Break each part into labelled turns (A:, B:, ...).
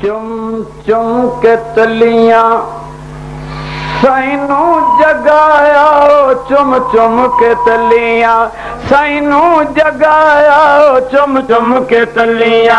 A: चुम चुम के तलिया साइनू जगाया चुम
B: चुम के तलिया साइनू जगाया चुम चुम के तलिया।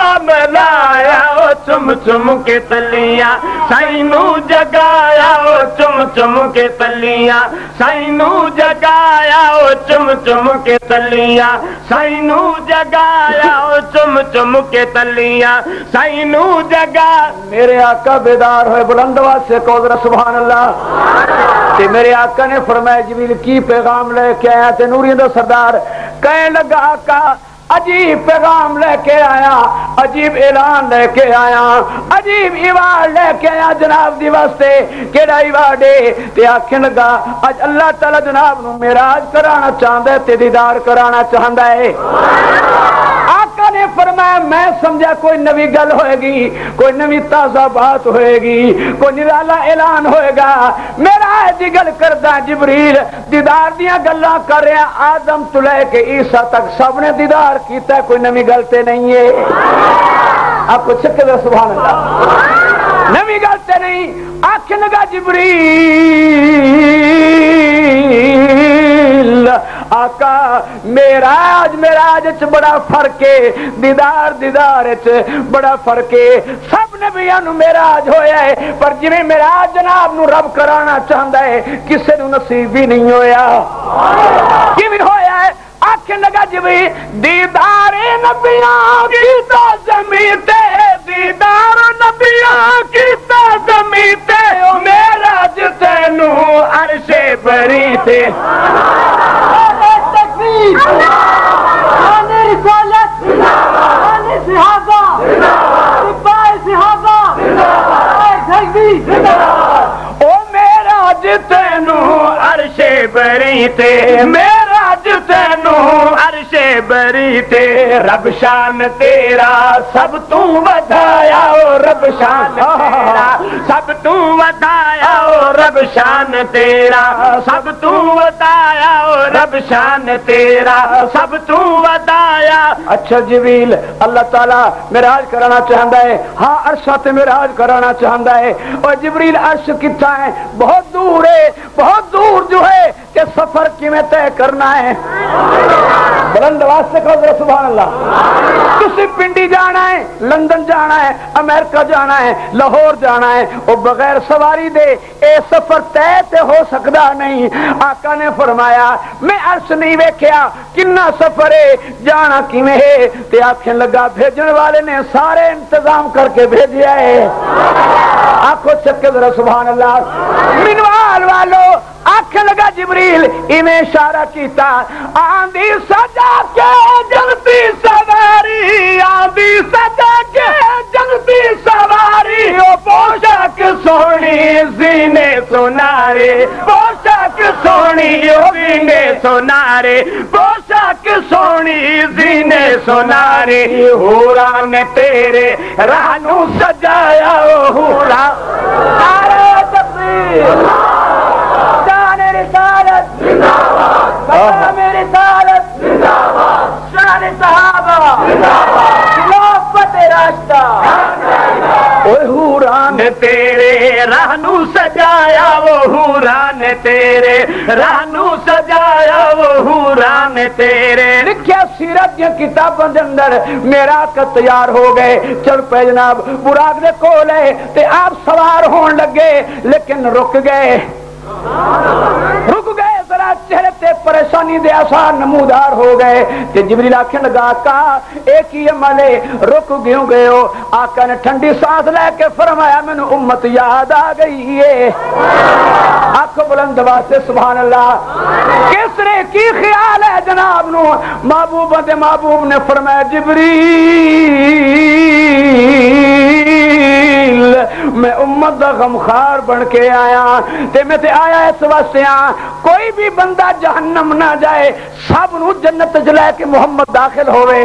A: नाम चुम चुम के तलिया, साइनू जगाया ओ चुम चुम के तलिया, साइनू जगाया ओ चुम चुम के तलिया, साइनू जगाया ओ चुम चुम के तलिया, साइनू जगा मेरे आका बेदार हो बुलंदबाद से कौजरा सुबह अल्लाह ते मेरे आका ने फरमाया, जबील, की पैगाम लेके आया ते नूरी दो सरदार कह लगा आका अजीब पैगाम लेके आया, अजीब ऐलान लेके आया, अजीब इवार लेके आया जनाब दिवस से केड़ा इवार ते आखन लगा, अज अल्लाह ताला जनाब नु मेराज कराना चाहंदा है, ते दीदार कराना चाहंदा है। ने फरमाया, मैं समझा कोई नवी गल होएगी, कोई नवी ताज़ा बात होएगी, कोई निराला ऐलान होएगा। मेरा ऐसी गल करदा जिबरील, दीदार दिया गल कर रहा आदम तो लैके ईसा तक। सबने दीदार किया कोई नवी गलते नहीं है। आप कुछ दो, सुभान अल्लाह। ਨਵੀਂ ਗੱਲ ਤੇ ਨਹੀਂ ਆਖਣ ਲਗਾ ਜਿਬਰੀਲ। ਆਕਾ ਮੇਰਾਜ ਮੇਰਾਜ ਚ ਬੜਾ ਫ਼ਰਕ ਏ, ਦੀਦਾਰ ਦੀਦਾਰ ਚ ਬੜਾ ਫ਼ਰਕ ਏ। ਸਭ ਨਬੀਆਂ ਨੂੰ ਮੇਰਾਜ ਹੋਇਆ ਹੈ ਪਰ ਜਿਵੇਂ ਮੇਰਾਜ ਜਨਾਬ ਨੂੰ ਰੱਬ ਕਰਾਣਾ ਚਾਹੁੰਦਾ ਹੈ ਕਿਸੇ ਨੂੰ ਨਸੀਬ ਹੀ ਨਹੀਂ ਹੋਇਆ। ਕਿਵੇਂ ਹੋਇਆ ਹੈ आखन लगा जी भाई दीदार नबिया की तो जमीते दीदार नबिया की तो जमीते ते
B: मेरा जितनू अरशे बरी थे।
A: ओ मेरा जितनू अरशे बरी थे। तैनू अरशे बरी ते रब शान तेरा, सब तू वधाया, ओ रब शान तेरा। सब तू वधाया, ओ रब शान तेरा। सब तू वधाया, ओ रब शान तेरा। सब तू वधाया। अच्छा जबील अल्लाह ताला मिराज कराना चाहता है। हाँ अरशा ते मिराज कराना चाहता है। और जबरील अर्श कितना है? बहुत दूर है, बहुत दूर जो है। कि सफ़र किमें तय करना है? लंदन जाना है, अमेरिका जाना है, लाहौर जाना है सवारी दे तय हो सकता नहीं। आका फरमाया, मैं अर्श नहीं वेख्या, किन्ना सफ़र है, जाना किमें है? आखन लगा भेजने वाले ने सारे इंतज़ाम करके भेजा है। आखो चक्के सुभान अल्लाह मिनवाल वालो ਆਖਣ ਲਗਾ, ਜਿਬਰੀਲ, ਇਵੇਂ ਇਸ਼ਾਰਾ ਕੀਤਾ। ਆਂਦੀ ਸਜਾ ਕੇ ਜਨਤੀ ਸਵਾਰੀ, ਆਂਦੀ ਸਜਾ ਕੇ ਜਨਤੀ ਸਵਾਰੀ। ਉਹ ਪੋਸ਼ਕ ਸੋਹਣੀ ਜ਼ੀਨੇ ਸੁਨਾਰੇ, ਪੋਸ਼ਾਕ ਸੋਹਣੀ ਉਹ
B: ਵੀਨੇ ਸੁਨਾਰੇ। ਪੋਸ਼ਾਕ ਸੋਹਣੀ ਜ਼ੀਨੇ ਸੁਨਾਰੇ, ਹੋਰਾਂ ਨੇ
A: ਤੇਰੇ ਰਾਹ ਨੂੰ ਸਜਾ रानू सजाया वो हूरा ने तेरे रानू सजाया वो हूरा ने तेरे। लिखिया सीरत दी किताबों के अंदर मेरा का तैयार हो गए। चल पे जनाब, बुराग ने कोल है ते आप सवार होने लगे, लेकिन रुक गए। ते परेशानी दे आसार नमूदार हो गए। ते जिबरील आखन लगा का एक ही अमल, रुक क्यों गए हो? आका ने ठंडी सांस लेके फरमाया, मैंने उम्मत याद आ गई है। अख बुलंद वास्ते सुभान अल्लाह किसने की ख्याल है जनाब नु? महबूब महबूब ने फरमाया जिबरी मैं उम्मत का गमखार बन के आया ते मैं ते आया इस वास्ते आ कोई भी बंदा जहन्नम ना जाए सब नु जन्नत च लैके मुहम्मद दाखिल होवे।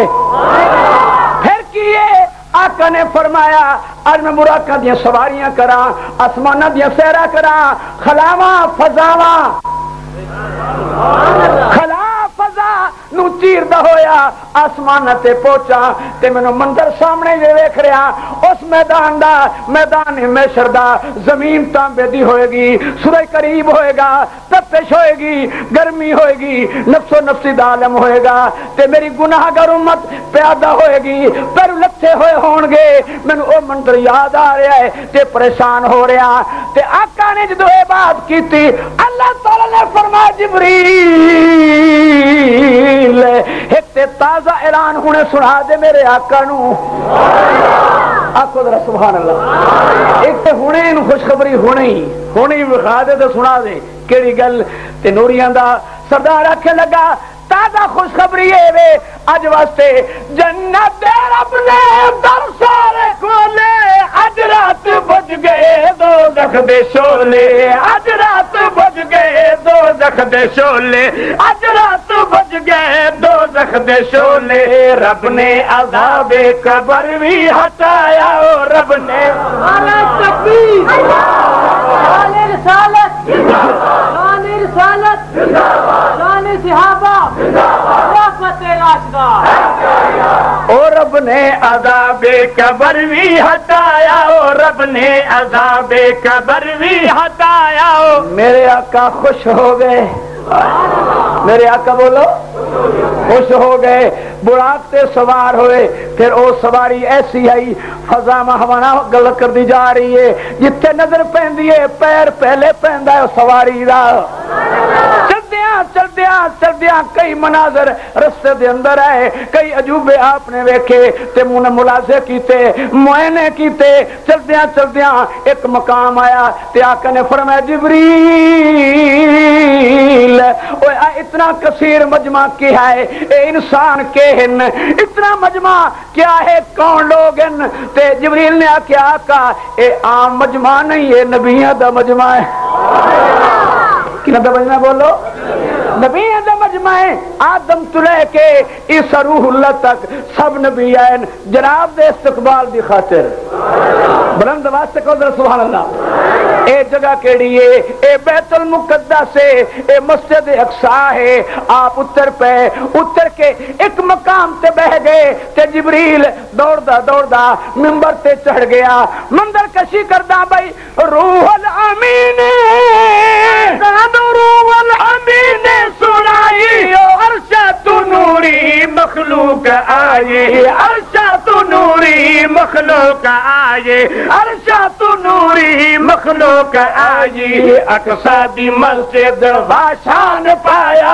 A: फिर किए आका ने फरमाया अज मैं मुराका दिया सवारियाँ करा आसमाना दिया सैरा करा खलावा फजावा। खला चीरदा होया आसमान पहुँचा ते मैनू मंदिर सामने जे वेख रहा उस मैदान दा मैदान हिमेशर ज़मीन तांबे दी होएगी सूरज करीब होएगा तपिश होएगी गर्मी होएगी नफसो नफसी दा आलम होएगा ते मेरी गुनाहगार उम्मत प्यादा होएगी पर लथे होए होणगे मैनू ओ मंदिर याद आ रहा है ते परेशान हो रहा ते आका ने जदों ये बात की अल्लाह ताला ने फरमाया जिबरील एक ते ताज़ा ऐलान हुने सुना दे मेरे आका नु। आखो जरा सुभान अल्लाह एक ते हुने नु खुशखबरी हुने ही हुने ही विखा दे ते सुना दे। केड़ी गल ते नूरियाँ सरदार आखे लगा ताज़ा खुशखबरी वे अज वास्ते जन्नत दे रब ने दर सारे खोले। अज रात बज गए दो दख दे शोले। अज रात बज गए दो दख दे शोले। अज रात बज गए दो दख दे शोले। रब ने अजाबे कबर भी हटाया, ओ रब ने।
C: आला तकबीर।
A: ओ रब ने अजाबे कबर भी हटाया ओ रब ने अजाबे कबर भी हटाया। मेरे आका खुश हो गए। मेरे आका बोलो, खुश हो गए। बुढ़ाप से सवार हुए। फिर वो सवारी ऐसी आई, फजा हवाना गल कर दी जा रही है। जिथे नज़र पैंदी है, पैर पहले पैंदा है सवारी का चलदिया कई मनाजर रस्ते दे अंदर आए, कई अजूबे आपने वेखे, ते मुन मुलाजे कीते, मुआयने कीते, चलदिया चलदिया एक मकाम आया, ते आका फरमाया, जिबरील, ओए इतना कसीर मजमा क्या है? ए इंसान के हिन इतना मजमा क्या है? कौन लोग हैं? ते जिबरील ने आख्या, आका, ए आम मजमा नहीं है, नबिया दा मजमा है। दा मजमा बोलो? नबी है आदम तो लेके इस रूहुल्लाह तक सब नबी आए, जनाब दे इस्तकबाल दी खातिर। बुलंद वास्ते को सुभान अल्लाह जगह केड़ी है? ए बैतुल मुकद्दस है, ए मस्जिद अक्सा है। आप उतर पे, उतर के एक मकाम ते बह गए, ते जिबरील दौड़दा दौड़दा मिंबर ते चढ़ गया। मंदिर कशी करदा भाई? रूहल अमीन। रूहल अमीन। अर्शा तूं नूरी मखलूक आए। अर्शा तूं नूरी मखलूक आए। अर्शा तूं नूरी मखलूक आई शादी मले दाषान पाया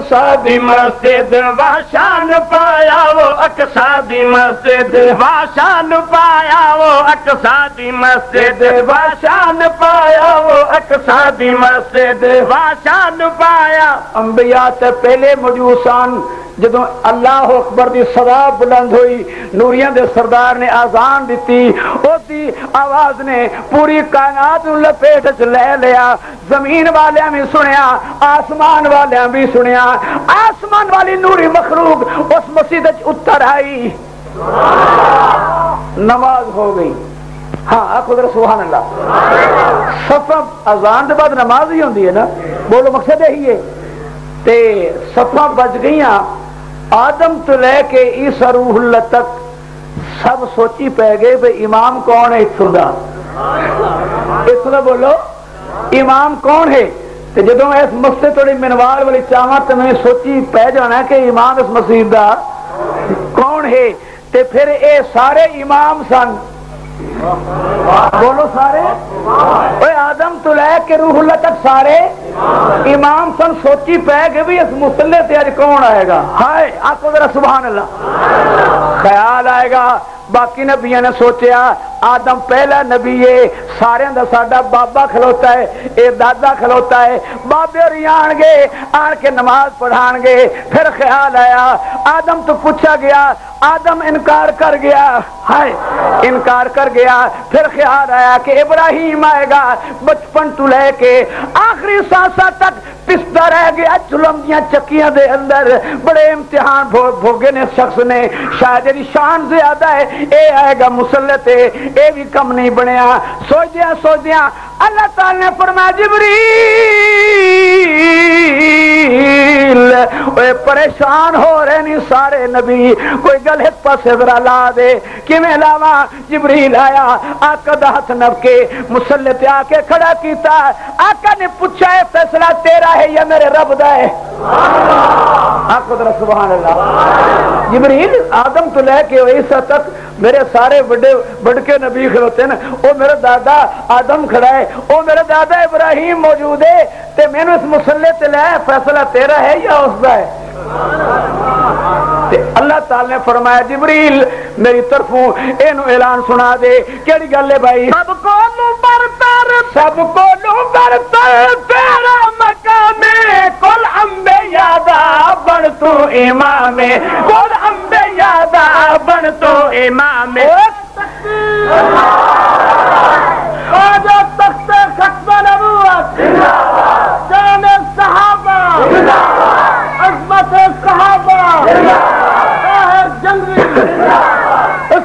A: अकसादी मस्जिद वाशान पाया वो अकसादी मस्जिद वाशान पाया वाशान पाया। अंबिया ते पहले मौजूद सन ਜਦੋਂ ਅੱਲਾਹ ਅਕਬਰ ਦੀ ਸਦਾ ਬੁਲੰਦ ਹੋਈ ਨੂਰੀਆਂ ਦੇ ਸਰਦਾਰ ਨੇ ਆਜ਼ਾਨ ਦਿੱਤੀ ਉਹਦੀ ਆਵਾਜ਼ ਨੇ ਪੂਰੀ ਕਾਇਨਾਤ ਨੂੰ ਲਪੇਟ ਚ ਲੈ ਲਿਆ ਜ਼ਮੀਨ ਵਾਲਿਆਂ ਵੀ ਸੁਣਿਆ ਆਸਮਾਨ ਵਾਲਿਆਂ ਵੀ ਸੁਣਿਆ ਆਸਮਾਨ ਵਾਲੀ ਨੂਰੀ ਮਖਲੂਕ ਉਸ ਮਸਜਿਦ ਚ ਉਤਰ ਆਈ नमाज हो गई हाँ आखो जरा सुबहान अल्लाह सफा अजान के बाद नमाज ही होती है ना बोलो मकसद यही है ते सफा बच गई आदम तो लैके ईसा रूहुल तक सब सोची पै गए भाई इमाम कौन है इतों का इसलिए बोलो, इमाम कौन है? तो जो इस मस्जिद थोड़ी मिनवाल वाली चाह तो मैं सोची पै जाना कि इमाम इस मसीह का कौन है? तो फिर ये सारे इमाम सन बोलो सारे। ओए आदम तो के रूह तक सारे। इमाम सन सोची पै गए भी इस मुसले से अज कौन आएगा? हाय आपको जरा सुबह ख्याल आएगा। बाकी नबिया ने सोचा आदम पहला नबी है। सारे का साडा बाबा खलोता है ये दादा खलोता है। बाबे और आए आ नमाज़ पढ़ा गए फिर ख्याल आया, आदम तो पूछा गया, आदम इनकार कर गया, हाय, इनकार कर गया। फिर ख्याल आया कि इब्राहिम आएगा, बचपन तू लेके, आखिरी सांसा तक पिस्ता रह गया जुलम दिया चक्किया के अंदर। बड़े इम्तिहान भोगे ने शख्स ने। शायद शान ज़्यादा है ये आएगा मुसलत ये भी कम नहीं बनया सोचदिया सोचदिया अल्लाह ताला ने फरमाया जिबरील ओए परेशान हो रहे नहीं सारे नबी कोई गल एक पासे जरा ला दे किवें लावा जिबरील आया आका दा हथ नबके मुसल्ले पे आके खड़ा कीता आका ने पूछा है फैसला तेरा है या मेरे रब दा है आको जरा सुभान अल्लाह जिबरील आदम तो लेके ईसा तक मेरे सारे बड़े बड़के नबी खलोते न वो मेरा दादा आदम खड़ा है वो मेरा दादा इब्राहिम मौजूद है ते मैंने इस मुसल्ले ते ले फैसला तेरा है या उसका है? ते अल्लाह ताला ने फरमाया जिबरील मेरी तरफों एनु ऐलान सुना दे। केड़ी गल है भाई? सबको नु बरतर सबको नु बरतर तेरा मकामे कुल अंबे यादा बन तू इमामे कुल अंबे यादा बन तू इमामे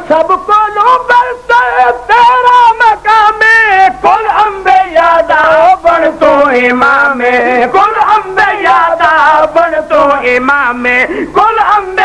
A: सबको नु बरतर तेरा मकामे। कुल अंबे यादा बन तू इमामे। कुल अंबे यादा बन तू इमामे। कुल तू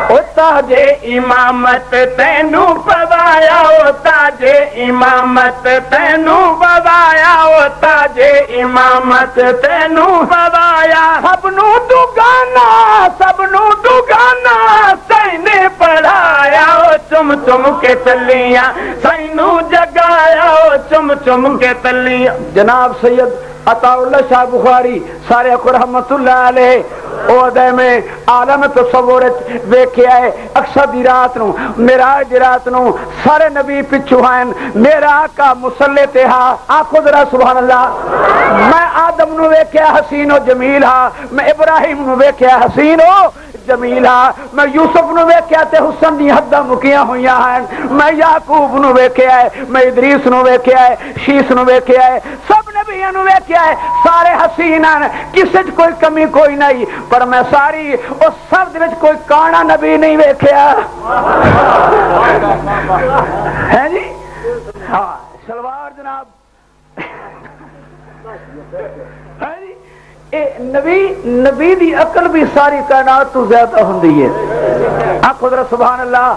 A: ताजे इमामत तैनू ओ ताजे इमामत तैनू ओ ताजे इमामत तैनू पवाया सबनू दुगाना सबनू दुगाना चुम चुम के तलियां सैनू जगाया ओ चुम चुम के तलियां जनाब सैयद अताउल्ला शाह बुखारी सारे को रहमतुल्लाह अलैह ਉਹਦੇ में आलम तस्वुर ਵੇਖਿਆ ਹੈ ਅਕਸਰ ਦੀ ਰਾਤ ਨੂੰ ਮਿਰਾਜ ਦੀ ਰਾਤ ਨੂੰ ਸਾਰੇ ਨਬੀ ਪਿੱਛੋਂ ਹਨ ਮੇਰਾ ਆਕਾ ਮੁਸੱਲੇ ਤੇ ਹਾ ਆਖੋ ਜ਼ਰਾ ਸੁਭਾਨ ਅੱਲਾ ਮੈਂ ਆਦਮ ਨੂੰ ਵੇਖਿਆ ਹਸੀਨੋ ਜਮੀਲ ਹਾ ਮੈਂ ਇਬਰਾਹਿਮ ਨੂੰ ਵੇਖਿਆ ਹਸੀਨੋ ਜਮੀਲ जमीला। मैं यूसुफ नेख्या हुसन दी हद्दां मुकियाँ होईयां हन मैं याकूब नेख्या है, मैं इदरीस नेख्या है, शीस नेख्या है, सबने भी इन वेख्या है। सारे हसीन हैं, किसी कोई कमी कोई नहीं, पर मैं सारी उस सब कोई काना नबी नहीं वेख्या। है जी? हाँ सलवार जनाब ਇਹ ਨਬੀ ਨਬੀ ਦੀ ਅਕਲ ਵੀ ਸਾਰੀ ਕਾਇਨਾਤ ਤੋਂ ਜ਼ਿਆਦਾ ਹੁੰਦੀ ਹੈ ਆਖੋ ਜ਼ਰਾ ਸੁਭਾਨ ਅੱਲਾਹ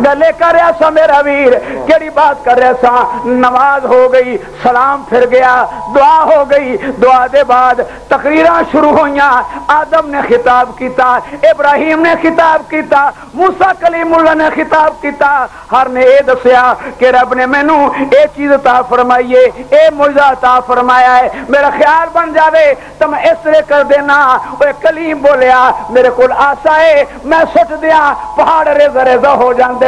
A: गले कर रहा सा मेरा वीर। केड़ी बात कर रहा सा? नमाज़ हो गई, सलाम फिर गया, दुआ हो गई। दुआ दे बाद तकरीर शुरू हुई आदम ने खिताब किया इब्राहिम ने खिताब किया मूसा कलीमुल्ला ने खिताब किया हर ने यह दसिया कि रब ने मैनू ये चीज़ ता फरमाई है ये मुजा ता फरमाया है। मेरा ख्याल बन जावे तो मैं इस तरह कर देना। कलीम बोलिया, मेरे को आशा है, मैं सुट दिया, पहाड़ रेजा रेजा हो जाते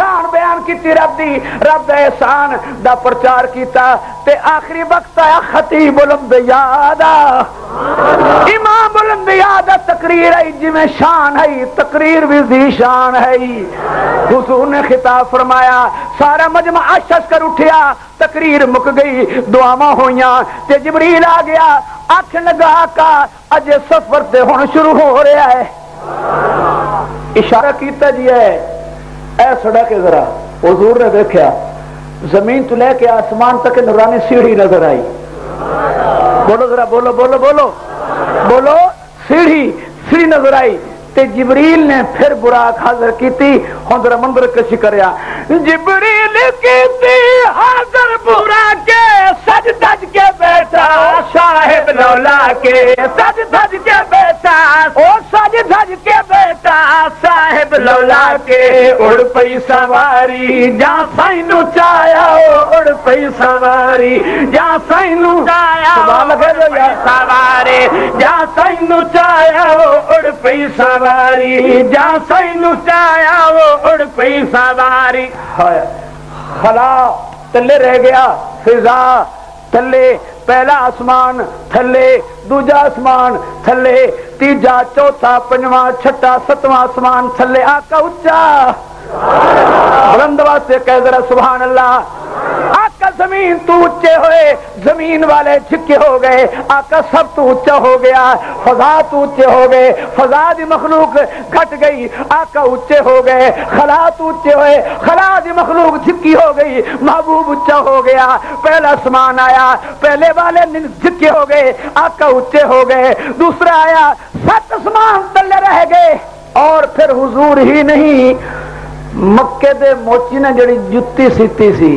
A: शान बयान की रब दी। रब एहसान का प्रचार किया आखिरी वक्त आया खतीब बुलंद याद इमाम बुलंद याद तकरीर आई, जिमें शान है तकरीर भी दी शान है हुजूर ने खिताब फरमाया, सारा मजमा आशस कर उठिया, तकरीर मुक गई, दुआवा ते जबरील आ गया अख लगा का अजे सफ़र ते हुन शुरू हो रहा है। इशारा किया जी है ए सड़क है जरा, हजूर ने देखा ज़मीन तो लेके आसमान तक नुरानी सीढ़ी नज़र आई। बोलो जरा, बोलो बोलो बोलो बोलो, सीढ़ी सीढ़ी नज़र आई। ते जिबरील ने फिर बुराक हाजिर की हम जरा मंदिर करया जिबरील की हाजिर बुरा के सज धज के बैठा, साहेब लौला के। सज धज के बैठा, ओ सज धज के बैठा, साहेब लौला के। उड़ पई सवारी, जा सैनु चाया उड़ पई सवारी, जा सैनु चाया सवारी। जा सैनु चाया उड़ पई सवारी, जा सैनु चाया वो उड़ पई सवारी। खला तले रह गया, फिजा थले पहला आसमान थले दूजा आसमान थले तीजा, चौथा, पंजवा, छठा, सतवा आसमान थले आका उच्चा बुलंद वास्ते कह जरा सुबह अल्लाह। ज़मीन तू ऊँचे हुए, ज़मीन वाले छिके हो गए, आका सब तू ऊँचा हो गया, फजा तू ऊँचे हो गए, फजा दी मखलूक घट गई, आका ऊँचे हो गए, खला तू ऊँचे खला दी मखलूक छिक्की हो गई, महबूब ऊँचा हो गया, पहला आसमान आया, पहले वाले छिक्के हो गए, आका ऊँचे हो गए, दूसरा आया, सत आसमान तले रह गए, और फिर हुजूर ही नहीं, मक्के दे मोची ने जड़ी जुत्ती सीती सी।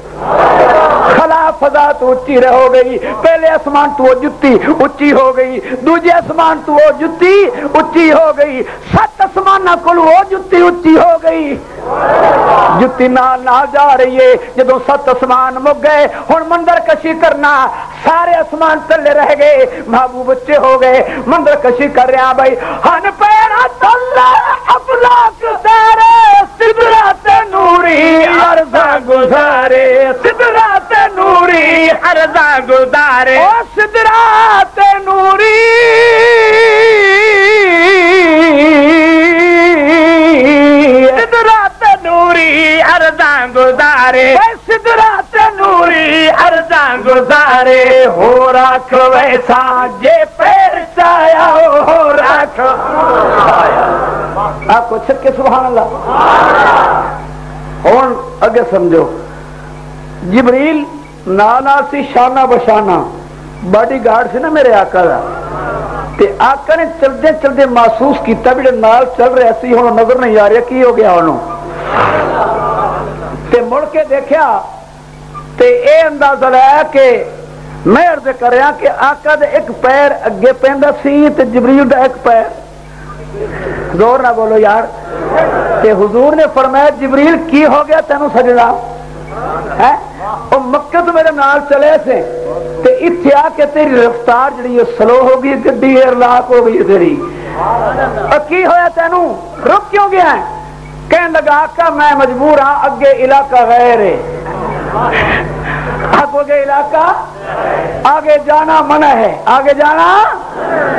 A: खला फजा तो ऊँची हो गई। पहले आसमान तू जुत्ती ऊँची हो गई। दूजे आसमान तू वो जुत्ती ऊँची हो गई। सत आसमान को वो जुत्ती ऊँची हो गई। जुत्ती नाल ना जा रही है। जो सत आसमान मुक गए हूँ मंदिर कशी करना? सारे आसमान थले रह गए, महबूब बच्चे हो गए। मंदिर कशी कर रहा भाई? हन पैरा तल्ला अबलाक सारे सिदरत नूरी गुजारे सिदरात नूरी अर्जा गुजारे सिदरात नूरी सिदरात नूरी अर्जा गुजारे सिदरात नूरी अर्जा गुजारे हो रख वैसा जे पैर हो रख सुबह अल्लाह हूँ अगे समझो जिबरील नाना सी शाना बशाना बॉडी गार्ड से ना मेरे आका का ते आका ने चलते चलते महसूस किया भी नाल चल रहा सी हम नज़र नहीं आ रहा की हो गया ते मुड़ के देखा ते ए अंदाज़ा लाया कि मैं अर्ज़ कर रहा कि आका दे एक पैर अगे पेंदा सी ते जबरील दा एक पैर हुजूर ने फरमाया, जबरील, की हो गया तेन सजना है? तो रफ्तार जी स्लो हो गई हो की तेन? क्यों कह लगा का मैं मजबूर हाँ अगे इलाका गैर आगे इलाका? आगे जाना मना है। आगे जाना?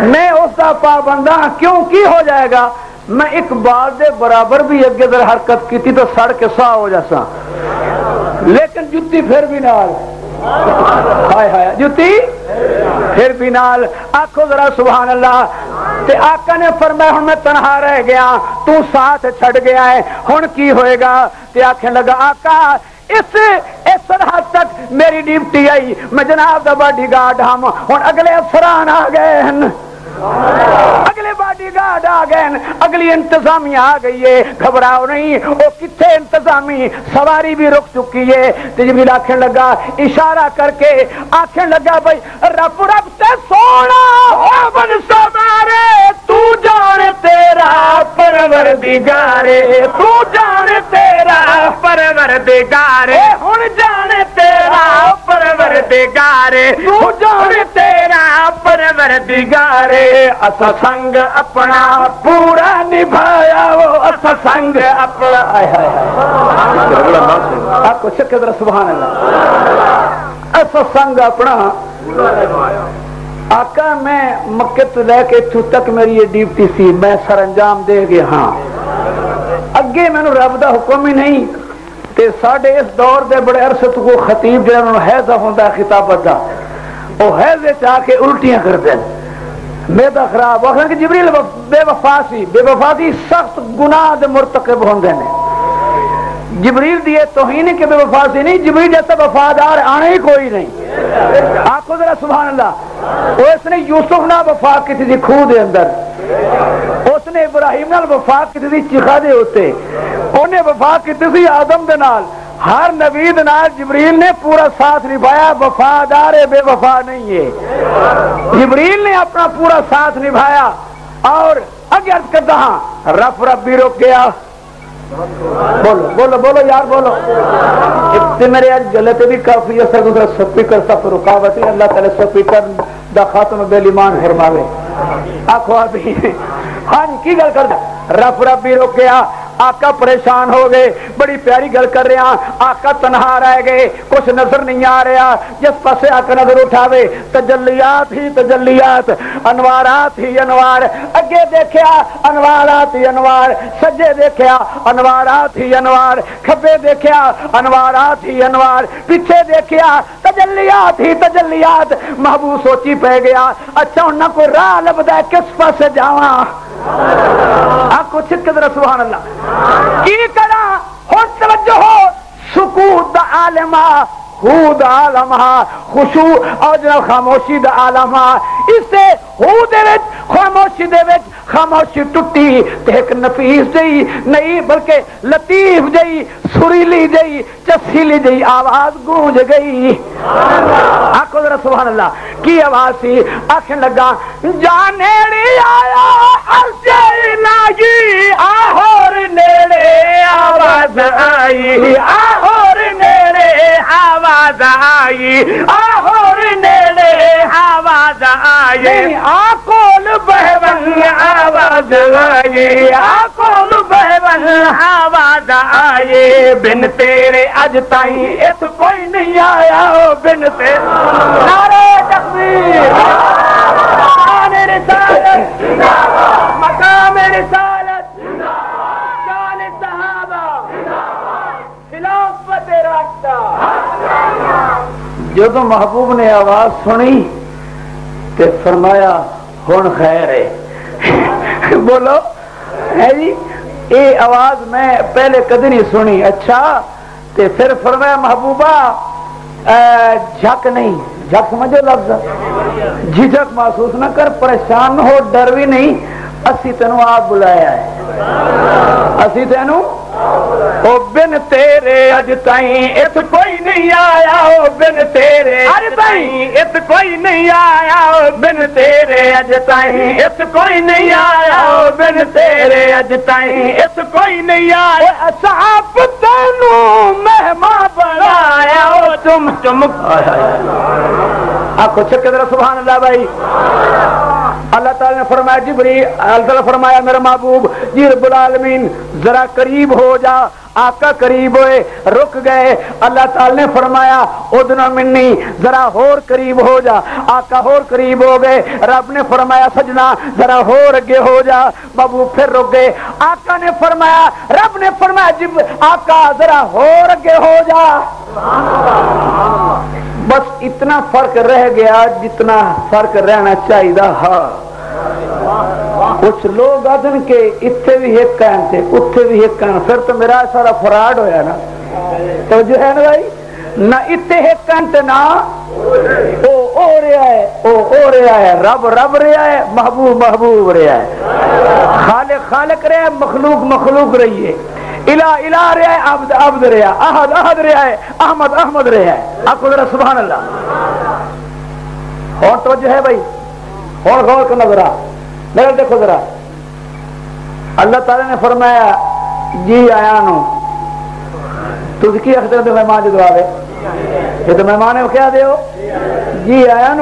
A: मैं उसका पाबंदा क्यों? की हो जाएगा? मैं एक बाल दे बराबर भी अगे अगर हरकत की तो सड़ के सा हो जैसा लेकिन जुत्ती फिर भी नाल। हाय हाय, जुत्ती? फिर भी नाल। आखो जरा सुबह अल्लाह ते आका ने फरमाया हूँ मैं तनहा रह गया, तू साथ छड़ गया है। हूँ की होएगा? ते आखे लगा, आका, इस इस हद तक मेरी ड्यूटी आई। मैं जनाब का बॉडी गार्ड हम हूँ अगले अफसरान आ गए हैं अगले बाडी गार्ड आ गए अगली इंतजामी आ गई है। घबराओ नहीं। वो कितने इंतजामी? सवारी भी रुक चुकी है। तजमील आखन लगा, इशारा करके आखन लगा, भाई रब रब ते सोना हो बन सवारे। तेरा परवर दिगारे तू जान तेरा परवर दिगारे हुन जान तेरा परवर दिगारे तू जान तेरा परवर दिगारे अस संग अपना पूरा निभाया वो अस संग अपना आपको शक जरा, सुभान अस संग अपना आका मैं मक्के तो लैके इतों तक मेरी ये ड्यूटी सी, मैं सर अंजाम दे गया हाँ। अगे मैं रब का हुक्म ही नहीं तो साढ़े इस दौर के बड़े अरसे तो को खतीब जो हैजा होंगे खिताबत का वह हैजे च आके उल्टियाँ कर दें मेदा खराब आखन कि जिबरील बेवफा सी, बेवफा की सख्त गुनाह के मुरतकब होंगे ने। जिबरील दिए तोहीन के बेवफा सी नहीं, जबरील जैसा वफादार आने ही कोई नहीं। आखो जरा सुबह अल्लाह उसने यूसुफ ना वफा की थी खूह के अंदर। उसने इब्राहिम वफा की थी चिखा दे उत्ते। उन्हें वफा की थी आदम दे नाल। हर नबी जिबरील ने पूरा साथ निभाया, वफादार है, बेवफा नहीं है। जिबरील ने अपना पूरा साथ निभाया। और अगे अर्ज़ करता हाँ रफ रफ भी रुक गया बोलो बोलो बोलो यार, बोलो। इतने मेरे यार गले पे भी काफ़ी असर गुजरा स्पीकर सब रुकावट है अल्लाह ताला स्पीकर दा, खात्म बेलीमान फरमावे। आखो आप हाँ जी, की गल कर रफ रफ भी रोके गया। आका परेशान हो गए, बड़ी प्यारी गल कर रहा आका तनहा रह गए, कुछ नज़र नहीं आ रहा, जिस पासे आका नज़र उठावे तजलियात ही तजलियात अनवारात ही अनवार अगे देखा अनवारात ही अनवार, सज्जे देखा अनवारात ही अनवार, खब्बे देखा अनवारात ही अनवार, पीछे देखा तजलियात ही तजलियात महबूब सोची पै गया अच्छा उन्हें कोई राह लभदा किस पासे जावा? आपको छिटक जरा सुभान अल्लाह की करा? हो तवज्जो हो। सुकूत आलमा हूद आलमा खुशू और जनाब खामोशी द आलमा इससे हू दे खामोशी दे खामोशी टुटी ते नफीस जई, नहीं बल्कि लतीफ जई, सुरीली जई, चसीली जई, आवाज़ गूंज गई। आखो जरा सुभान अल्लाह की आवाज़ सी आखन लगा जानेड़ी आया आहोर नेड़े आवाज़ आई, आहोर नेड़े आवाज़ आई। आहोर नेड़े आवाज़ आई। आकोल बहवन आवाज़ आई। आकोल बहवन आवाज़ आई। बिन तेरे अज ताई इस कोई नहीं आया ओ बिन तेरे। नारे तकबीर। मकाम रिसालत मकाम रिसालत शान सहाबा जो तो महबूब ने आवाज़ सुनी, ते फरमाया हूँ खैर है। बोलो, है जी ये आवाज़ मैं पहले कद नहीं सुनी। अच्छा ते फिर फरमाया, महबूबा झक नहीं, झक समझो लफ्ज। झिझक महसूस ना कर, परेशान हो, डर भी नहीं। असी तेन आप बुलाया है। असी तेन ओ बिन तेरे अज ताई इत कोई नहीं आया ओ बिन तेरे अज ताई इत कोई नहीं आया ओ बिन तेरे अज ताई इत कोई नहीं आया ओ बिन तेरे अज ताई इत कोई नहीं आया। असाप तेनू मेहमा बनाया ओ तुम तुम आखो जरा सुभान अल्लाह भाई। अल्लाह ताला ने फरमाया जिबरी अल्लाह फरमाया, मेरा महबूब जी रब्बुल आलमीन, जरा करीब हो जा। आका करीब होए, रुक गए। अल्लाह ताला ने फरमाया, उदना मिन्नी, जरा होर करीब हो जा। आका होर करीब हो गए। रब ने फरमाया, सजना, जरा होर अगे हो जा। बाबू फिर रुक गए। आका ने फरमाया, रब ने फरमाया, जिब आका, जरा होर अगे हो जा। बस इतना फ़र्क रह गया जितना फ़र्क रहना चाहिए हाँ। कुछ लोग आदन के इतने भी एक कहन थे उत्थे भी एक कहन फिर तो मेरा सारा फराड होया ना। तो जो है ना भाई? ना इतने एक कहन थे ना, ओ ओ रहा है, ओ ओ रहा है। रब रब रहा है, महबूब महबूब रहा है। खालिक खालिक रहा है, मखलूक मखलूक रही है। इला इला रहा है, अब्द अब्द रहा अहद अहद रहा है, अहमद अहमद रहा है। आपको जरा सुबह अल्लाह और तो जो है भाई? और गौर करना जरा देखो जरा। अल्लाह ताला ने फरमाया जी आया नु। तुझ की तो मेहमान जो ये तो मेहमान है क्या दे जी आया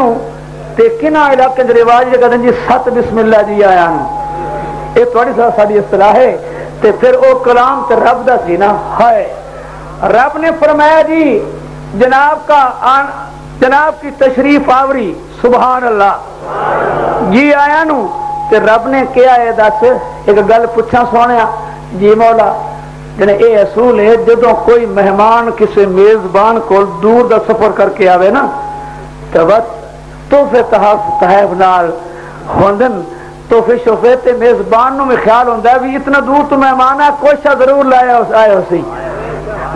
A: किना इलाके रिवाज कहते जी सत बिस्मिल्ला जी आया ये थोड़ी साड़ी इस्तलाह है। ते फिर वो कलाम ते रब का सी ना है रब ने फरमाया जी जनाब का आन, जनाब की तशरीफ़ आवरी। सुबहान अल्लाह। जी आया ते रब ने क्या है, दस। एक गल पूछा सोने जी मौला, जने ये असूल है जो कोई मेहमान किसी मेजबान को दूर का सफ़र करके आवे ना तो बस तोहफे तहफ नाल होंदन। तोहफे शोफे ते मेजबान नु में ख्याल होंदा भी इतना दूर तो मेहमान है, कोशा ज़रूर लाया आए सी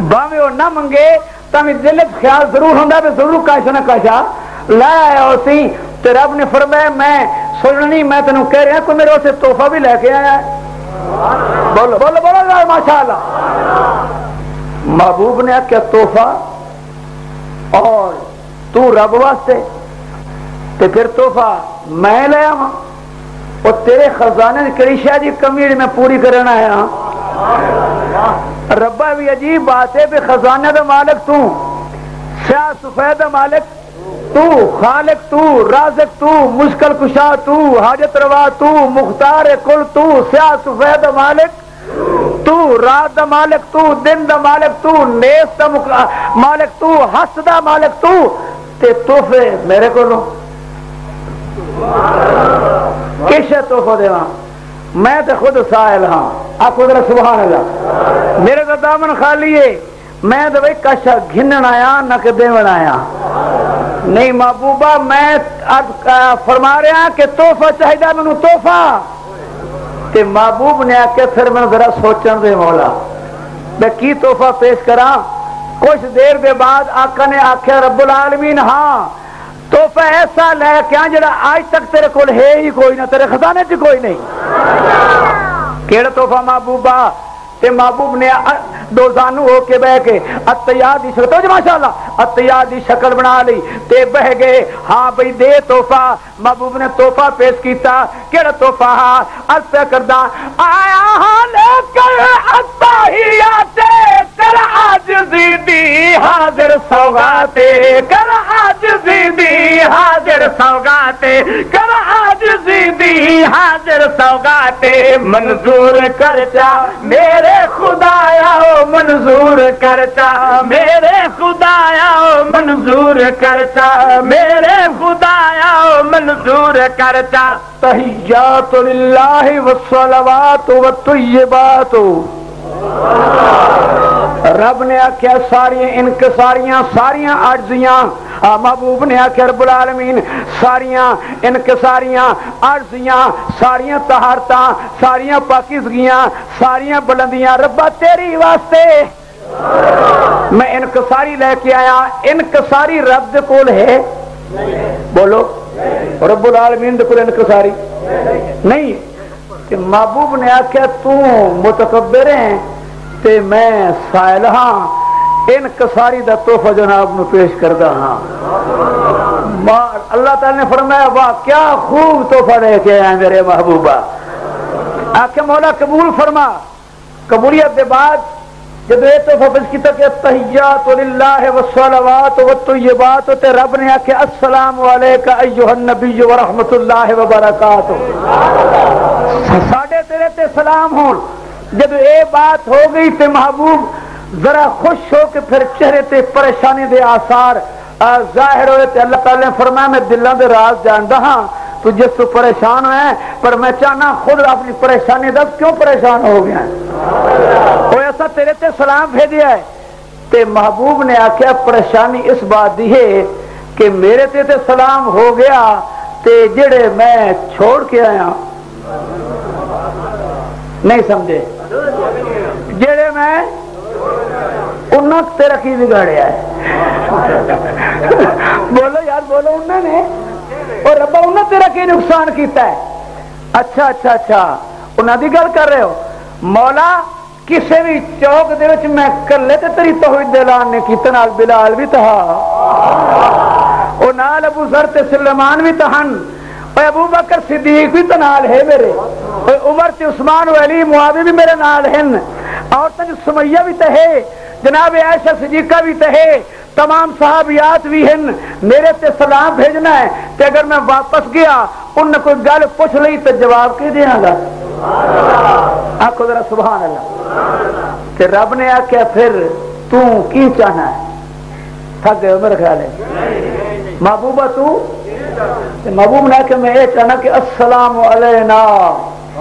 A: भावे वो ना मंगे तभी दिल ख्याल ज़रूर होंदा भी ज़रूर काशा ना काशा लाया रब ने फरमाया, मैं सुननी मैं तेन कह रहा, कोई मेरे उसे तोहफा भी लेके आया बोलो बोलो बोलो माशाला महबूब ने क्या तोहफा? और तू रब वास्ते? ते फिर तोहफा मैं ले आवा? और तेरे खजाने कड़ी शायद कमी मैं पूरी करना आया रब्बा भी अजीब बात है खजाने का मालिक तू स्याह सफ़ेद मालिक तू खालिक, तू राजक, तू मुश्किल कुशा तू हाजत रवा तू मुख्तार कुल, तू स्याह सफ़ेद मालिक, तू रात दा मालिक, तू दिन दा मालिक, तू नेस दा मालिक, तू हस दा मालिक, तू ते तोहफे मेरे को किस तोहफा देवा? मैं तो खुद साहिल हाँ। आखो जरा सुबह मेरे तो दामन खाली है। मैं तो भाई कशा घिनन आया, न के देवन आया। नहीं महबूबा, मैं अब फरमा रहा कि तोहफा चाहिए मैं तोहफा। महबूब ने आके फिर मैं जरा सोचन दे, मौला, मैं की तोहफा पेश करा? कुछ देर के बाद आका ने आख्या रबुल आलमीन, हाँ, तोहफा ऐसा लै क्या जरा आज तक तेरे को ही कोई ना, तेरे खजाने च कोई नहीं। केड़ा तोहफा महबूबा? ते महबूब ने दो जानू होके बह के अतयार की शक्ल तो माशाला अतयार की शक्ल बना ली। ते बह गए। हाँ भाई, दे तोहफा। महबूब ने तोहफा पेश किया केड़ा तोहफा? अर्थ करदा, आया हाँ लेकर अताहियाते कर आज दीदी हाजिर सौगाते। कर आज दीदी हाजिर सौगाते। कर आज दीदी हाजिर सौगाते। मंजूर करता मेरे खुदाया मंजूर करता। मेरे खुदाया मंजूर करता। मेरे खुदाया मंजूर करता। तहियात लिल्लाहि वस्सलावात व तय्यबात रब ने आख्या, सारिया इनक, सारिया सारिया अर्जियाँ महबूब ने आख्या रब्बुल आलमीन, सारिया, इनक सारिया, अर्जियाँ, सारिया तहारता, सारिया पाकिजगियाँ, सारिया बुलंदियाँ, रब्बा तेरी वास्ते। मैं इनक सारी लेके आया, इनक सारी रब कोल है। बोलो, रब्बुल आलमीन दे कोल इनक सारी? नहीं। कि महबूब ने आख्या तू मुतकबर है, ते मैं सायल हाँ। इन कसारी का तोहफा जनाब में पेश करता हाँ। अल्लाह ताला ने फरमाया, वाह, क्या खूब तोहफा लेके आया मेरे महबूबा। आखे, मौला कबूल फरमा, कबूलियत के बाद जब ये तोहफा पेश किया कि तहियात लिल्लाह वस्सलावात व तय्यबात ते रब ने आखे, अस्सलाम वालेका अय्युहन नबी व रहमतुल्लाह व बरकातहू। साडे तेरे ते सलाम हो जब ये बात हो गई तो महबूब जरा खुश हो के फिर चेहरे ते परेशानी दे आसार। ज़ाहिर हो अल्लाह ताला फरमाया मैं दिलों के राज जानता हाँ तू जिस तू परेशान है पर मैं चाहना खुद अपनी परेशानी दस क्यों परेशान हो गया वो ऐसा तेरे ते सलाम भेजा है? ते महबूब ने आख्या परेशानी इस बात की है कि मेरे ते ते सलाम हो गया ते जेड़े मैं छोड़ के आया। नहीं समझे? जेड़े मैं उन्नत तेरा की बिगाड़िया है बोलो यार, बोलो उन्होंने और रबा उन्हें तेरा की नुकसान किया है? अच्छा अच्छा अच्छा। उन्हों की गल कर रहे हो। मौला, किसी भी चौक दे मैं कले तो तेरी तोहिद दे ऐलान ने की नाल बिलाल भी तहा। ओ नाल अबू सर ते सुलेमान भी तो ओए अबू बकर सिद्दीक भी तो तनाल है मेरे। उमर ते उस्मान, वली, मुआवी भी मेरे नाल हैं। और तन सुमैया भी तो है जनाब ऐशा सदीका भी तो है तमाम साहबियात भी हैं, मेरे ते सलाम भेजना है कि अगर मैं वापस गया उन कोई गल पूछ ली तो जवाब की देगा आखो जरा सुबह अल्लाह ते रब ने आख्या, फिर तू की चाहना है? थक गए मेरे ख्याल है। महबूबा तू? महबूब ने आख्या, मैं ये चाहना कि अस्सलाम अलैना। आ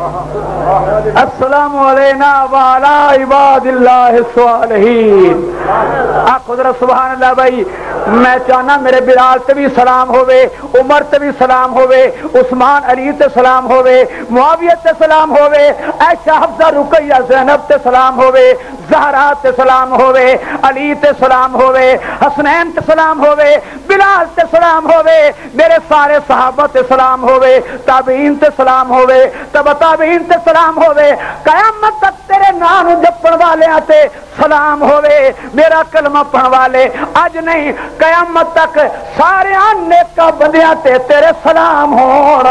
A: खुदरा सुभान अल्लाह भाई मैं चाहना मेरे बिलाल ते भी सलाम होवे उमर ते भी सलाम होवे उस्मान अली ते सलाम होवे मुआविया ते सलाम होवे ऐशा हफ्जा रुकैया ज़ैनब ते सलाम होवे जहरा ते सलाम होवे अली ते सलाम होवे हसनैन ते सलाम होवे बिलाल ते सलाम होवे मेरे सारे सहाबा ते सलाम होवे ताबीन ते सलाम होवे तब ताबीन ते सलाम होवे। कयामत तक तेरे नाम जपण वाले ते सलाम होवे। मेरा कलमा पढ़ वाले अज नहीं कयामत तक सारे नेका बंदिया ते तेरे सलाम होण।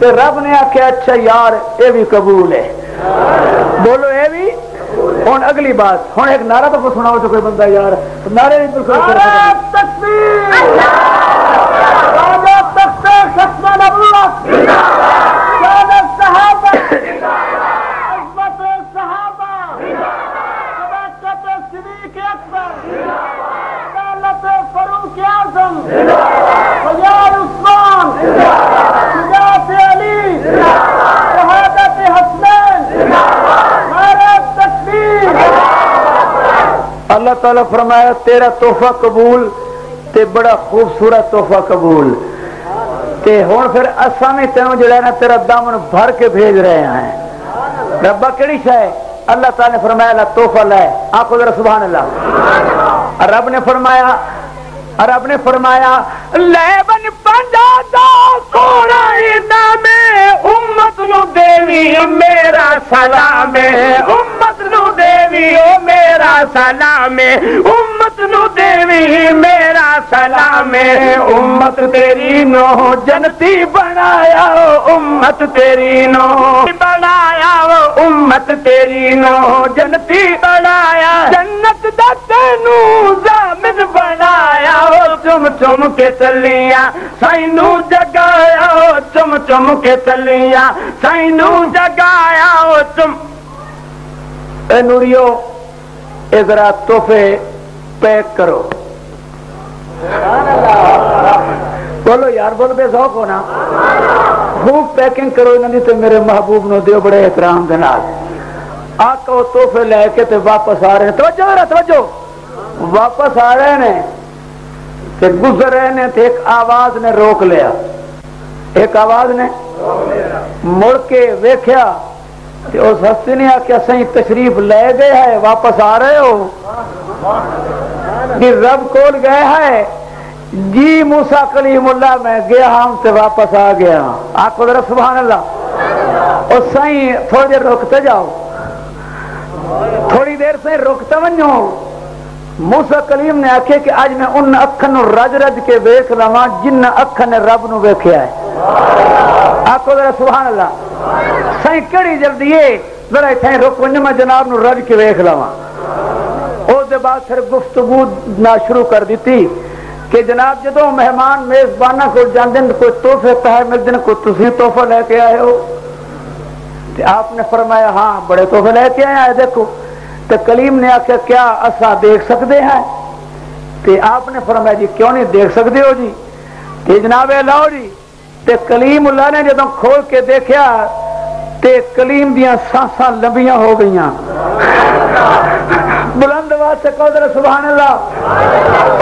A: ते रब ने आख्या अच्छा यार ये भी कबूल है। बोलो ये भी? हूँ अगली बात हूँ एक नारा तो सुनाओ तो कोई बंदा यार नारे भी बिल्कुल
C: फरूक आज़म फयाल उस्मान शुजात अली शहादत हसनैन नारे तकबीर
A: अल्लाह ताला फरमाया तेरा तोहफा कबूल ते बड़ा खूबसूरत तोहफा कबूल। ते हुन फिर असा भी तेन ना, तेरा दामन भर के भेज रहे हैं। कड़ी शाय अल्लाह ताला ने फरमाया तोहफा लाए आप सुबह ला रब ने फरमाया रब ने फरमाया, लेबन पंजा दा सोना इनाम उम्मत नु देवी, मेरा सलाम उम्मत नु देवी, ओ मेरा सलाम उम्मत नु देवी, मेरा सलाम उम्मत तेरी नो जनती बनाया, उम्मत तेरी नो बनाया, उम्मत तेरी नो जनती चुम के चलिया साइनू जगाया, ओ चुम चुम के चलिया साइनू जगाया, ओ चुम। ए नूरियो ए तोहफे पैक करो। बोलो यार, बोलो बेसौक हो ना खूब पैकिंग करो इन्होंने तो मेरे महबूब नो दियो बड़े एहतराम के नाल। आको तोहफे लेके ते वापस आ रहे हैं। तवज्जो, जरा तवज्जो। वापस आ रहे ने ते गुजर ने ते एक आवाज़ ने रोक लिया। एक आवाज़ ने मुड़ के वेख्या उस हस्ती ने आख्या, सही तशरीफ़ ले गए है, वापस आ रहे हो? कि रब कोल गए है, जी मूसा कलीमुल्ला, मैं गया हम ते वापस आ गया आपको जरा सुबह अल्लाह और सही थोड़ी देर रुकते जाओ। थोड़ी देर से रुकते वनो मूसा कलीम ने आखे कि आज मैं उन अखन रज रज के वेख लवा जिन अखन रब न वेख्या है। आखो जरा सुहा सही कड़ी जल्दी है जरा इतने रुक वंज मैं जनाब न रज के वेख लवा। बाद फिर गुफ्तगू ना शुरू कर दी कि जनाब जो मेहमान मेजबाना को कोई तोहफे तह मिलते कोई तुम तोहफा लेके आए हो। आपने फरमाया, हाँ, बड़े तोहफे लेके आया देखो तो कलीम ने आख्या, क्या असा देख सकते हैं? तो आपने फरमाया, जी, क्यों नहीं देख सकते हो जी? ते जनाबे लाओ जी, ते कलीम उल्ला ने जो खोल के देखा ते कलीम दिया सांसा लंबिया हो गई बुलंद आवाज़ से अल्लाह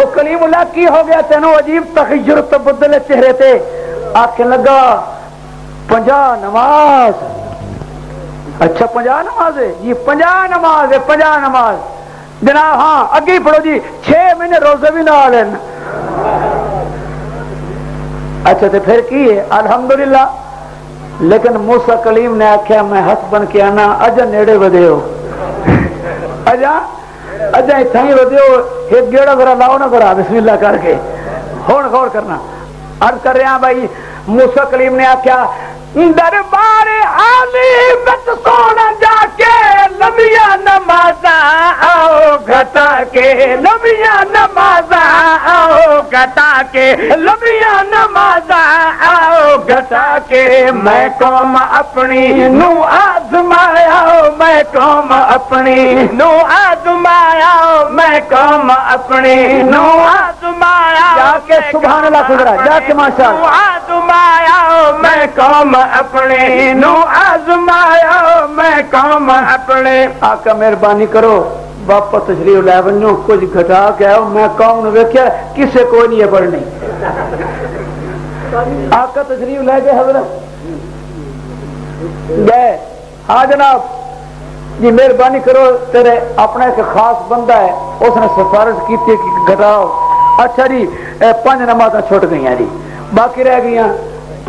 A: ओ कलीम उल्ला की हो गया तेनो? अजीब तखजुर तबदले चेहरे ते आख लगा, पंजा नमाज़ अच्छा पंजा नमाज़ है। ये पंजा नमाज़ है, पंजा नमाज़। जनाब हाँ अगे पढ़ो जी छे महीने रोज़े भी ना लेन अच्छा तो फिर की है? अल्हम्दुलिल्लाह। लेकिन मूसा कलीम ने आख्या, मैं हथ बन के आना, अज नेड़े वधे हो। अजा अजा इतना ही वधे हो। एक गेड़ा जरा लाओ ना जरा, बिस्मिल्लाह करके। होन गौर करना। अर्ज़ कर रहे हैं भाई, मूसा कलीम ने आख्या
B: दरबार आली बत सोना जाके लमिया नमाजा आओ घटा के लमिया नमाजा आओ घटा के लमिया नमाजा आओ घटा के मैं कौम अपनी नू आजमाया मैं कौम अपनी नू आजमाया मैं कौम अपनी नू आजमाया
A: जाके सुभान अल्लाह खुदरा जाके माशा
B: आजमाया मैं कौम अपने आजमाया, मैं कौम अपने।
A: आका, मेहरबानी करो। वापस तशरीफ़ लै वनो कुछ घटा के आओ, मैं कौन वेख्या, किसे कोई नहीं है पढ़नी। आका, तशरीफ़ लै गए हज़रत। गए हाँ जनाब, जी मेहरबानी करो, तेरे अपना एक खास बंदा है, उसने सिफारिश की घटाओ। अच्छा जी पंज नमाजा छुट गई जी, बाकी रह गई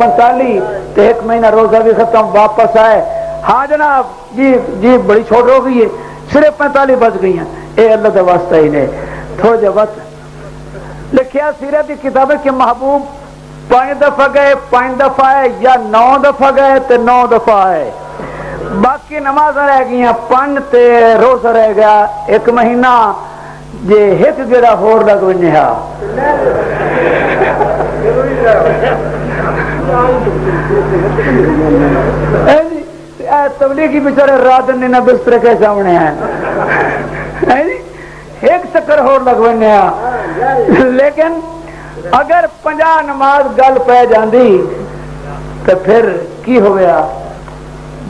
A: पैंताली तो एक महीना रोजा भी खत्म, वापस आए। हाँ जनाब, जी जी, बड़ी छोट हो गई है सिर्फ़ पैंताली बच गई हैं। ये अल्लाह का वास्ता ही ने। थोड़ा वक्त। लिखिया सीरत की किताबें के महबूब पाँच दफ़ा गए, पाँच दफ़ा है या नौ दफ़ा गए तो नौ दफ़ा आए। बाकी नमाज़ रह गई पन ते रोजा रह गया, एक महीना। जे एक गेड़ा होर लग वने हा तबलीगी बेचारे रात दिन ना बिस्तर के सामने हैं? एक चक्कर हा। लेकिन अगर पंजा नमाज़ गल पै जाती तो फिर की हो गया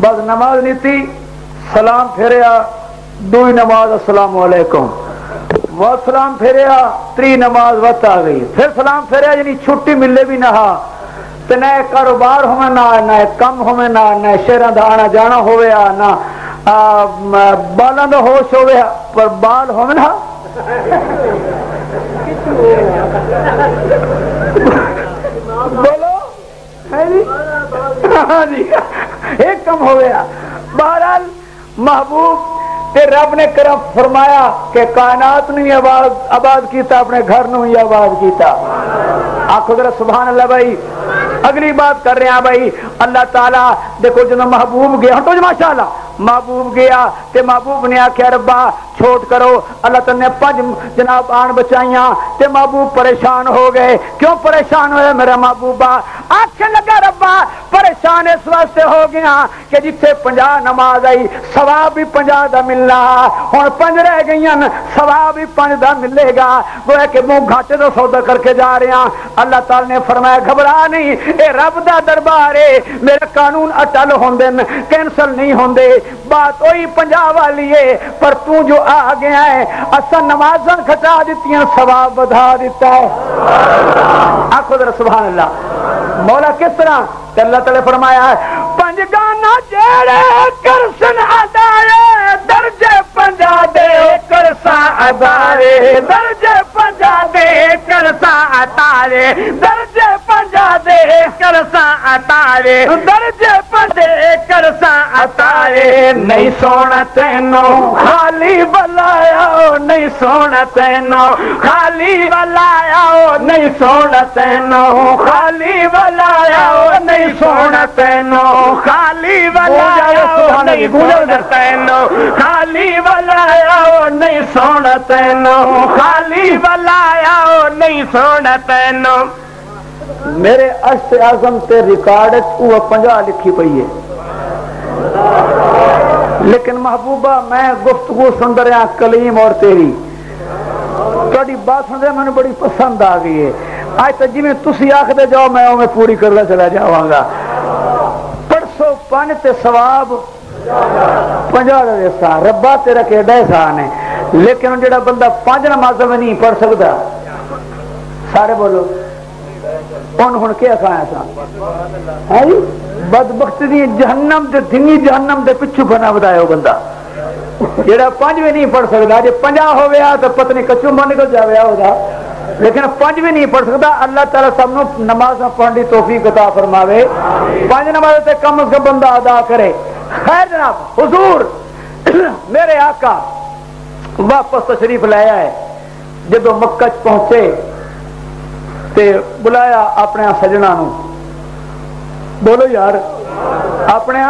A: बस नमाज़ नीति सलाम फेरिया, दुई नमाज़ असलाम वालेकुम वो सलाम फेरिया, त्री नमाज़ वत आ गई। फिर सलाम फेरिया, यानी छुट्टी मिले भी ना ते न कारोबार होवे ना, न कम होवे ना, न शहर का आना जाना होवे ना बालों का होश होवे, पर बाल होवे ना? बोलो, है जी? हाँ जी, एक कम हो गया ते रब ने करम फरमाया के कायनात नहीं आबाद आबाद किया अपने घर नु ही आबाद किया आखो सुबहान अल्लाह भाई। अगली बात कर रहे हैं भाई। अल्लाह ताला, देखो जो महबूब गया तो जी माशाल्लाह महबूब गया ते महबूब ने आख्या, रब्बा, छोट करो। अल्लाह तने पंज जनाब आन बचाइया। ते महबूब परेशान हो गए। क्यों परेशान होए मेरा महबूबा? आख लगा, रब्बा, परेशान इस वास्ते हो गया कि जिथे पंजा नमाज़ आई, सवाब भी पंजा का मिलना। हूँ पंज रह गई सवाब भी पंज का मिलेगा। गोया कि मुँह घाटे तो सौदा करके जा रहे हैं अल्लाह ताला ने फरमाया, घबरा नहीं ये रब का दरबार है मेरे कानून अटल होंगे कैंसल नहीं होंगे बात ओई पंजा वाली है, पर तू जो आ गया है, असा नमाजन खटा दी सवाब बधा दिता है। आखो जरा सुबह अल्लाह मौला किस तरह? अल्लाह तले फरमाया है, पंज गाना जेड़े करसन अदाए दर्जे पंजा दे करसा अदारे दर्जे पंजा दे करसा अतारे। दर्जे पंजा दे करसा अतारे। दर्जे पंजे करसा अतारे। नहीं सोना तेनो खाली बलाया नहीं सोना तेनो। खाली बलाया नहीं सोना तेनो। खाली बलाया नहीं सोना तेनो। खाली बलाया नहीं सोना तेनो। खाली बलाया नहीं सोण तैनो। खाली बलाया ओ, नहीं सोण तैनो। मेरे अष्ट आज़म ते रिकॉर्ड वो पंजा लिखी पई है। लेकिन महबूबा, मैं गुफ्तगु सुन रहा कलीम और तेरी। थोड़ी बात सुन रहा मैंने बड़ी पसंद आ गई है। आज तो जिम्मे तुम आखते जाओ, मैं उमें पूरी करता चला जावागा। परसों पन ते सवाब पंजा रब्बा तेरा केडे सान है। लेकिन जो बंद पाँच नमाज़ में नहीं पढ़ सकता सारे बोलो, कौन हूँ क्या खाया था है जी? बदबख्त दी जहन्नम ते दिनी जहन्नम दे पिछू बना बताया बंदा। जेड़ा पांचवे नहीं पढ़ सकता जे पंजा हो गया तो पत्नी कचू मन निकल जावे होगा लेकिन पंज नहीं पढ़ सकता अल्लाह ताला सबनों नमाज़ पढ़ने की तोहफी कता फरमावे। पाँच नमाज़ से कम अज कम बंदा अदा करे। खैर जनाब, हुजूर, मेरे आका ਵਾਪਸ ਤਸ਼ਰੀਫ ਲਾਇਆ ਹੈ। ਜਦੋਂ ਮੱਕਾ ਚ ਪਹੁੰਚੇ ਤੇ ਬੁਲਾਇਆ ਆਪਣੇ ਸਜਣਾ ਨੂੰ। ਬੋਲੋ ਯਾਰ, ਆਪਣੇ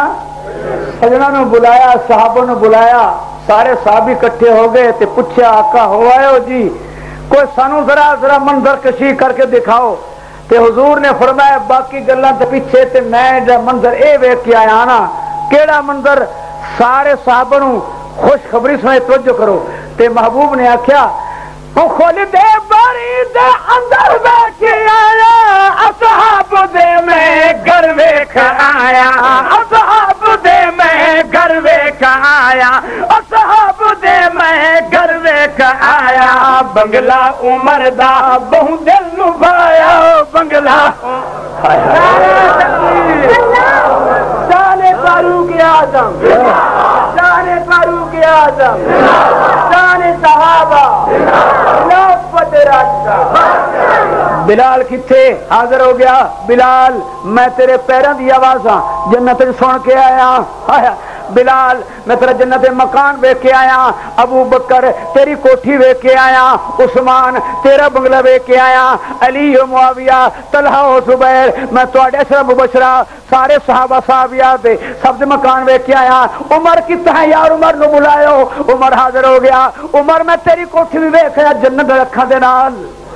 A: ਸਜਣਾ ਨੂੰ ਬੁਲਾਇਆ, ਸਾਹਬਾਂ ਨੂੰ ਬੁਲਾਇਆ, ਸਾਰੇ ਸਾਹਬ ਇਕੱਠੇ ਹੋ ਗਏ ਤੇ ਪੁੱਛਿਆ, ਆਕਾ, ਹੋ ਆਇਓ ਜੀ। ਕੋਈ ਸਾਨੂੰ ਜ਼ਰਾ ਜ਼ਰਾ ਮੰਜ਼ਰ ਕਸ਼ੀ ਕਰਕੇ ਦਿਖਾਓ। ਤੇ ਹਜ਼ੂਰ ਨੇ ਫਰਮਾਇਆ, ਬਾਕੀ ਗੱਲਾਂ ਤੇ ਪਿੱਛੇ ਤੇ ਮੈਂ ਜਿਹੜਾ ਮੰਜ਼ਰ ਇਹ ਵੇਖ ਕੇ ਆਇਆ ਨਾ, ਕਿਹੜਾ ਮੰਜ਼ਰ? ਸਾਰੇ ਸਾਹਬਾਂ ਨੂੰ खुशखबरी सुनाई तवज्जो करो ते महबूब ने आख्या खुल दे बरी दे अंदर बैठ आया असहाब दे मैं घर वेख आया असहाब दे मैं घर वेख आया असहाब दे मैं घर वेख आया बंगला उमर दा बहु दिल लुभाया बंगला
B: साले फारूक आज़म फारूक आज़म। शान सहाबा। खिलाफत रास्ता।
A: बिलाल किथे? हाजिर हो गया। बिलाल, मैं तेरे पैरों की आवाज़ हाँ। जन्नत सुन के आया बिलाल, मैं तेरा जन्नत मकान वेख के आया, अबू बकर तेरी कोठी वेख के आया, उस्मान तेरा बंगला वेख के आया, अली मुआविया, तलहा सुबैर मैं थोड़े सिर मुबशरा, सारे साहबा साहबिया दे सब मकान वेख के आया। उमर कितना है यार? उमर नु बुलायो। उमर हाजिर हो गया। उमर, मैं तेरी कोठी भी वेख आया जन्नत रखा दे नाल।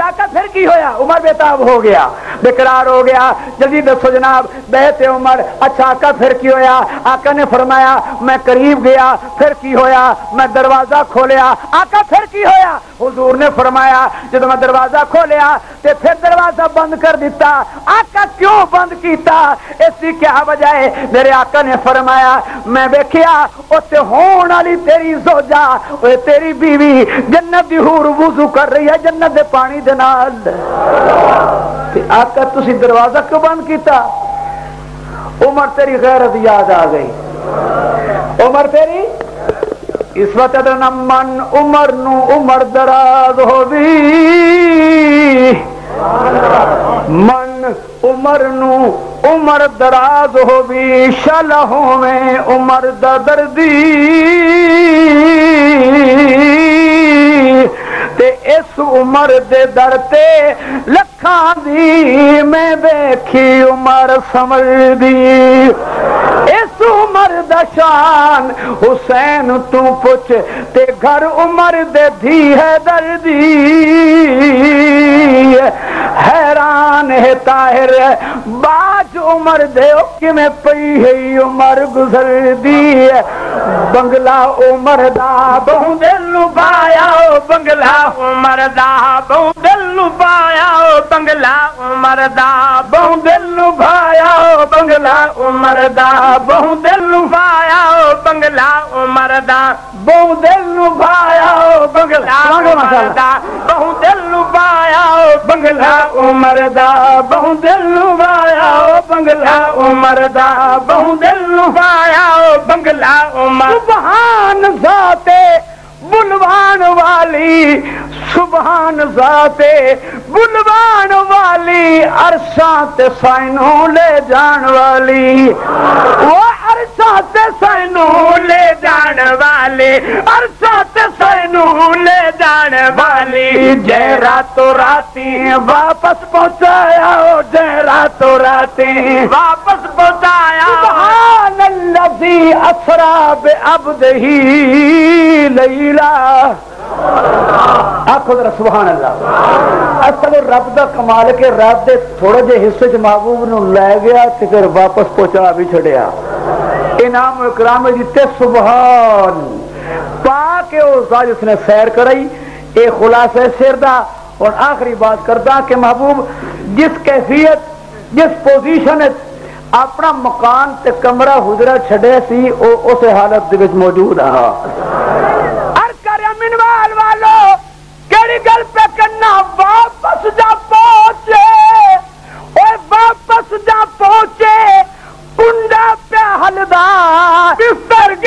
A: चाका फिर की होया? उमर बेताब हो गया, बेकरार हो गया। जल्दी दसो जनाब, बहते उमर अच्छा आका फिर की होया? आका ने फरमाया, मैं करीब गया, फिर की होया? मैं दरवाज़ा खोलिया आका फिर की होया? हुजूर ने फरमाया, जब मैं दरवाज़ा खोलिया, ते फिर दरवाज़ा बंद कर दिता। आका क्यों बंद किया इसकी क्या वजह है? मेरे आका ने फरमाया, मैं वेखिया, उसे होने वाली तेरी सोजा तेरी बीवी, जन्नत दी हूर कर रही है, जन्नत दे पानी ਦੇ ਨਾਲ ਤੇ ਆਕਾ ਤੁਸੀਂ ਦਰਵਾਜ਼ਾ ਕਿਉਂ ਬੰਦ ਕੀਤਾ ਉਮਰ ਤੇਰੀ ਗੈਰਤ ਯਾਦ ਆ ਗਈ ਉਮਰ ਤੇਰੀ ਇਸ ਵਕਤ ਦਾ ਮਨ ਉਮਰ ਨੂੰ ਉਮਰ ਦਰਾਜ਼ ਹੋਵੀ ਮਨ ਉਮਰ ਨੂੰ ਉਮਰ ਦਰਾਜ਼ ਹੋਵੀ ਸ਼ਲ ਹੋਵੇਂ ਉਮਰ ਦਾ ਦਰਦੀ ਤੇ ਇਸ ਉਮਰ ਦੇ ਦਰ ਤੇ ਲੱਖਾਂ ਦੀ ਮੈਂ ਵੇਖੀ ਉਮਰ ਸਮਝਦੀ ਇਸ दशान। हुसैन तूं पुछ ते घर उमर दे धी है दर्दी। हैरान है ताहिर बाज हाहिर बाद उमिरि कई ही उमिरि गुज़रंदी बंगला उमर दा उमिरि बहुलू बायो बंगला उमर दा बहु दलू बायो बंगला उमर दा बहु दिलू भायो बंगला उमर उमिरि बहुूं देलू बंगला उमर बहुा बंगला उमरदा बहुाओ बंगला उमर बहू दिलाओ बंगला उमिर बहुा बंगला उमिर महाने बुलवान वाली सुबहान जाते, बुलवान वाली, अरसा ते साइनों ले जान वाली। वो अरसा साइनों ले जान वाली, अरसा ते साइनों ले जान वाली। जय रातों राती वापस पहुँचाया, ओ जय रातों राती वापस पहुँचाया। सुभान अल्लाजी असरा बे अब्दही आखो सुबहान अल्लाह असल रब का कमाल के रब के थोड़े जे हिस्से च महबूब न लै गया तो फिर वापस पहुँचा भी छड़िया इनाम जीते सुबहान पा के सैर कराई ये खुलासा सिर का और आखिरी बात करता कि महबूब जिस कैफियत जिस पोजिशन अपना मकान कमरा
B: हुजरा छड़े सी उस हालत मौजूद हाँ करना वापस जा पहुंचे ओए वापस जा पहुंचे कुंडा पे हलदा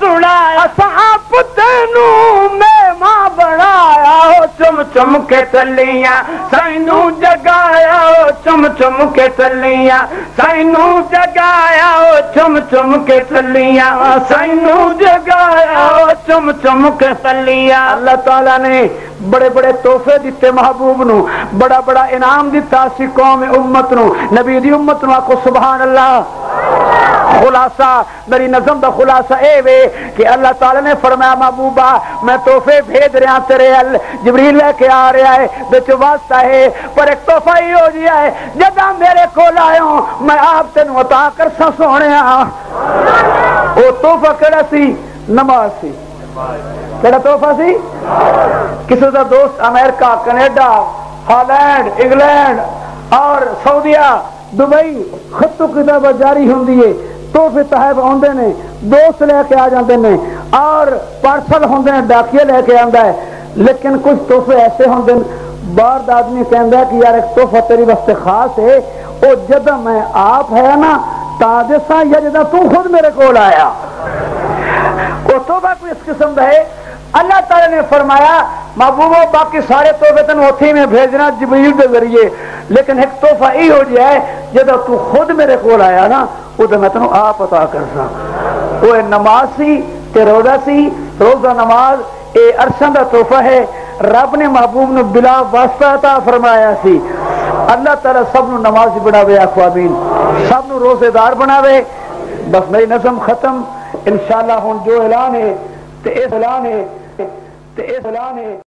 B: सुनाया असां पुतनू मेमा बनाया ओ चुम चुम के चलिया साइनू जगाया ओ चुम चुम के चलिया साइनू जगाया ओ चुम चुम के चलिया साइनू जगाया ओ चुम चुम के चलिया
A: ਅੱਲਾਹ ਤਾਲਾ ਨੇ ਬੜੇ ਬੜੇ ਤੋਹਫੇ ਦਿੱਤੇ ਮਹਬੂਬ ਨੂੰ ਬੜਾ ਬੜਾ ਇਨਾਮ ਦਿੱਤਾ ਸੀ ਕੌਮ ਉਮਤ ਨੂੰ ਨਬੀ ਦੀ ਉਮਤ ਨੂੰ ਆਖੋ ਸੁਭਾਨ ਅੱਲਾਹ खुलासा, मेरी नजम का खुलासा ए वे कि अल्लाह ताला ने फरमाया, महबूबा, मैं तोहफे भेज रहा तेरे अल जबरील लेके आ रहा है, बिच वास्ता है, पर एक तोहफा ही हो गया जदा मेरे को आयो मैं आप तेन अता कर सोने वो तोहफा केड़ा सी? नमाज़ सी। केड़ा तोहफा सी? किसी का दोस्त अमेरिका, कनेडा, हालैंड, इंग्लैंड और सऊदिया, दुबई, खत्तो किताब जारी होंगी है। ਤੋਹਫੇ ਤਹਿਬ ਆਉਂਦੇ ਨੇ ਦੋਸਤ ਲੈ ਕੇ ਆ ਜਾਂਦੇ ਨੇ ਔਰ ਪਾਰਸਲ ਹੁੰਦੇ ਨੇ ਡਾਕੀਆ ਲੈ ਕੇ ਆਂਦਾ ਹੈ ਲੇਕਿਨ ਕੁਝ ਤੋਹਫੇ ਐਸੇ ਹੁੰਦੇ ਨੇ ਬਾਹਰ ਦਾ ਆਦਮੀ ਕਹਿੰਦਾ ਕਿ ਯਾਰ ਇੱਕ ਤੋਹਫਾ ਤੇਰੇ ਵਾਸਤੇ ਖਾਸ ਹੈ ਉਹ ਜਦੋਂ ਮੈਂ ਆਪ ਹੈ ਨਾ ਤਾਂ ਦੇਸਾਂ ਜਾਂ ਜਦੋਂ ਤੂੰ ਖੁਦ ਮੇਰੇ ਕੋਲ ਆਇਆ ਉਹ ਤੋਹਫਾ ਕੋਈ ਇਸ ਕਿਸਮ ਦਾ ਹੈ अल्लाह ताला ने फरमाया महबूबो बाकी सारे तोहफे तेन उथे में भेजना जबरील के जरिए लेकिन एक तोहफा यही हो जाए जो तू खुद मेरे को आया ना तेन आप अता करसा वो नमाज़ सी रोजा सी। रोजा नमाज़ ये अरसा का तोहफा है। रब ने महबूब ने बिला वास्ता फरमाया अल्लाह ताला सब नमाज़ बनावे अखवाबीन सब रोजेदार बनावे। बस मेरी नजम खत्म। इंशाल्लाह हुन जो ऐलान है ऐलान है ऐलान है।